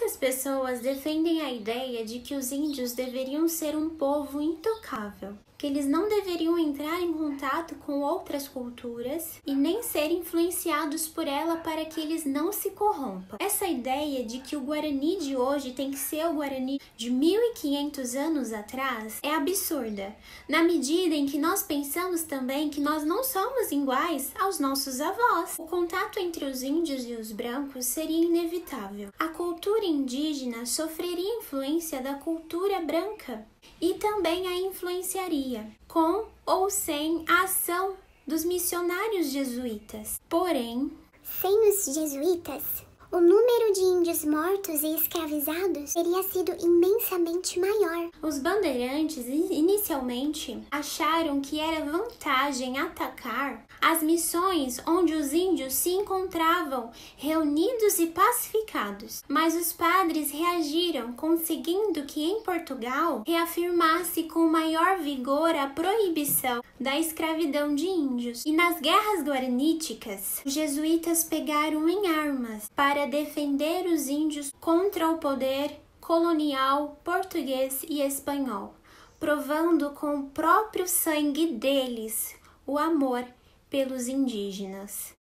Muitas pessoas defendem a ideia de que os índios deveriam ser um povo intocável, que eles não deveriam entrar em contato com outras culturas e nem ser influenciados por ela para que eles não se corrompam. Essa ideia de que o Guarani de hoje tem que ser o Guarani de 1500 anos atrás é absurda, na medida em que nós pensamos também que nós não somos iguais aos nossos avós. O contato entre os índios e os brancos seria inevitável. A cultura indígena sofreria influência da cultura branca e também a influenciaria, com ou sem a ação dos missionários jesuítas. Porém, sem os jesuítas, o número de índios mortos e escravizados teria sido imensamente maior. Os bandeirantes inicialmente acharam que era vantagem atacar as missões onde os índios se encontravam reunidos e pacificados, mas os padres reagiram, conseguindo que em Portugal reafirmasse com maior vigor a proibição da escravidão de índios. E nas guerras guaraníticas, os jesuítas pegaram em armas para para defender os índios contra o poder colonial português e espanhol, provando com o próprio sangue deles o amor pelos indígenas.